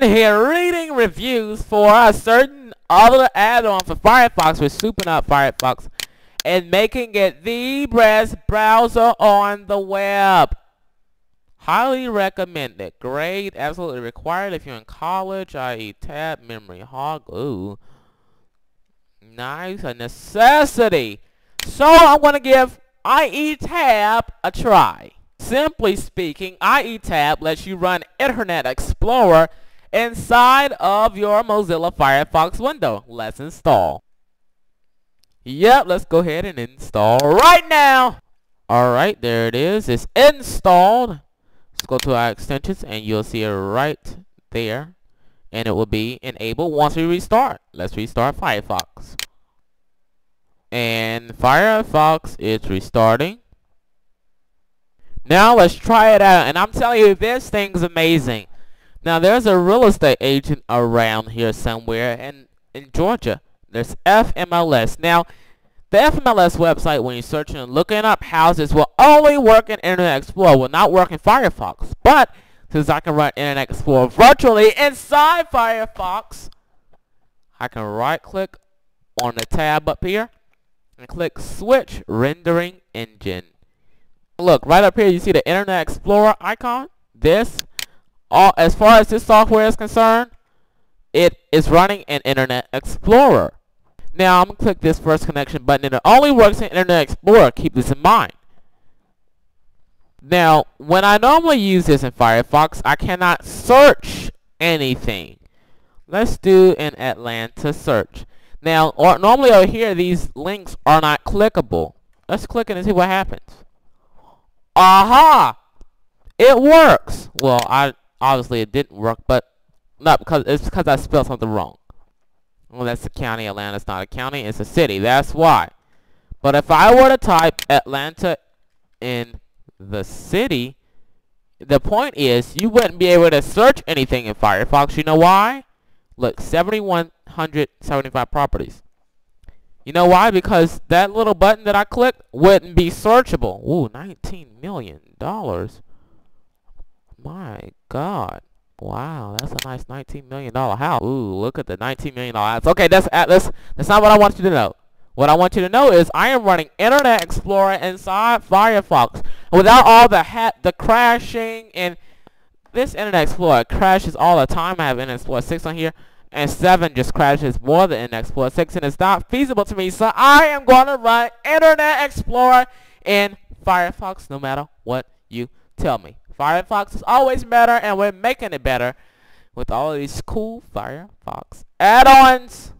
Here reading reviews for a certain other add-on for Firefox with souping up Firefox and making it the best browser on the web. Highly recommended. Grade absolutely required if you're in college, IE tab, memory hog. Ooh. Nice. A necessity. So I'm going to give IE tab a try. Simply speaking, IE tab lets you run Internet Explorer inside of your Mozilla Firefox window. Let's install. Yep, let's go ahead and install right now. Alright, there it is. It's installed. Let's go to our extensions and you'll see it right there. And it will be enabled once we restart. Let's restart Firefox. And Firefox is restarting. Now let's try it out. And I'm telling you, this thing's amazing. Now there's a real estate agent around here somewhere in, in Georgia. There's FMLS. Now, the FMLS website, when you're searching and looking up houses, will only work in Internet Explorer, will not work in Firefox. But, since I can run Internet Explorer virtually inside Firefox, I can right-click on the tab up here and click Switch Rendering Engine. Look, right up here you see the Internet Explorer icon. This, all, as far as this software is concerned, it is running in Internet Explorer. Now I'm going to click this first connection button and it only works in Internet Explorer. Keep this in mind. Now, when I normally use this in Firefox, I cannot search anything. Let's do an Atlanta search. Now, or, normally over here, these links are not clickable. Let's click it and see what happens. Aha! It works! Well, I obviously it didn't work, but not because it's because I spelled something wrong. Well, that's the county. Atlanta's not a county. It's a city. That's why. But if I were to type Atlanta in the city, the point is you wouldn't be able to search anything in Firefox. You know why? Look, 7,175 properties. You know why? Because that little button that I clicked wouldn't be searchable. Ooh, $19 million. My God. Wow, that's a nice $19 million house. Ooh, look at the $19 million house. Okay, that's, that's, that's not what I want you to know. What I want you to know is I am running Internet Explorer inside Firefox. Without all the hat, the crashing, and this Internet Explorer crashes all the time. I have Internet Explorer 6 on here, and 7 just crashes more than Internet Explorer 6, and it's not feasible to me, so I am going to run Internet Explorer in Firefox no matter what you tell me. Firefox is always better, and we're making it better with all these cool Firefox add-ons.